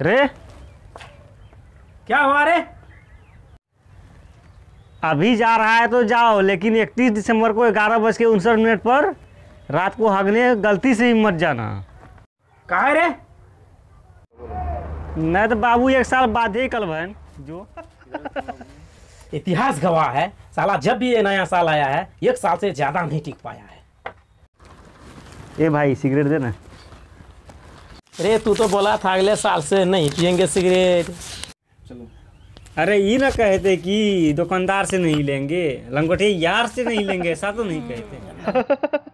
रे। क्या हुआ रे? अभी जा रहा है तो जाओ लेकिन 31 दिसंबर को ग्यारह बज के उनसठ मिनट पर रात को हगने गलती से भी मत जाना। कहा है रे? नहीं तो बाबू एक साल बाद ही कल बहन जो। इतिहास गवाह है। साला जब भी ये नया साल आया है एक साल से ज़्यादा नहीं टिक पाया है। ए भाई सिगरेट देना रे तू तो बोला था अगले साल से नहीं पियेंगे सिगरेट। चलो। अरे ये ना कहते कि दुकानदार से नहीं लेंगे लंगोटे यार से नहीं लेंगे ऐसा तो नहीं कहते